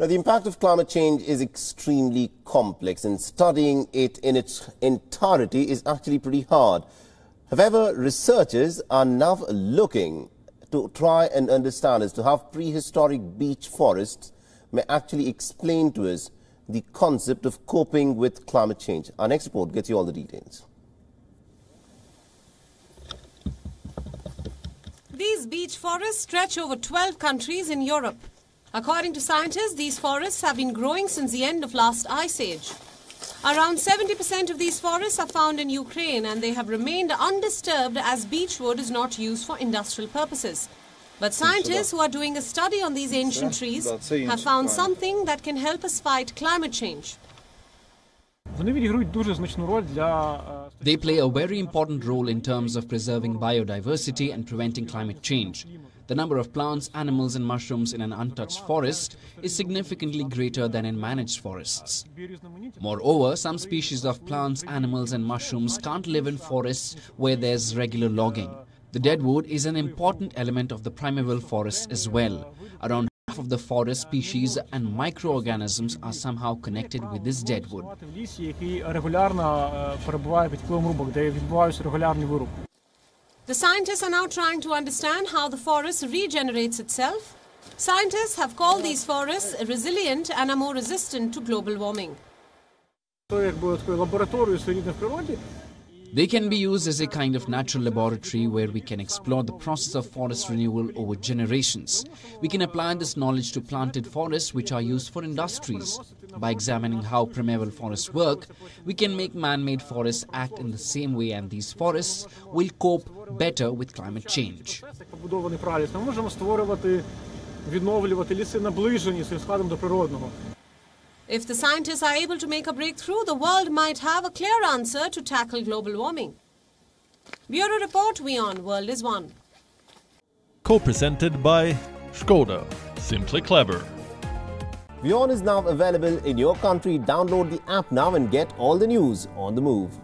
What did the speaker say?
Now, the impact of climate change is extremely complex, and studying it in its entirety is actually pretty hard. However, researchers are now looking to try and understand as to how prehistoric beech forests may actually explain to us the concept of coping with climate change. Our next report gets you all the details. These beech forests stretch over 12 countries in Europe. According to scientists, these forests have been growing since the end of last ice age. Around 70% of these forests are found in Ukraine and they have remained undisturbed as beech wood is not used for industrial purposes. But scientists who are doing a study on these ancient trees have found something that can help us fight climate change. They play a very important role in terms of preserving biodiversity and preventing climate change. The number of plants, animals and mushrooms in an untouched forest is significantly greater than in managed forests. Moreover, some species of plants, animals and mushrooms can't live in forests where there's regular logging. The deadwood is an important element of the primeval forest as well. Around of the forest species and microorganisms are somehow connected with this deadwood. The scientists are now trying to understand how the forest regenerates itself. Scientists have called these forests resilient and are more resistant to global warming. They can be used as a kind of natural laboratory where we can explore the process of forest renewal over generations. We can apply this knowledge to planted forests which are used for industries. By examining how primeval forests work, we can make man-made forests act in the same way and these forests will cope better with climate change. If the scientists are able to make a breakthrough, the world might have a clear answer to tackle global warming. Bureau Report, WION, World is One. Co-presented by Skoda. Simply clever. WION is now available in your country. Download the app now and get all the news on the move.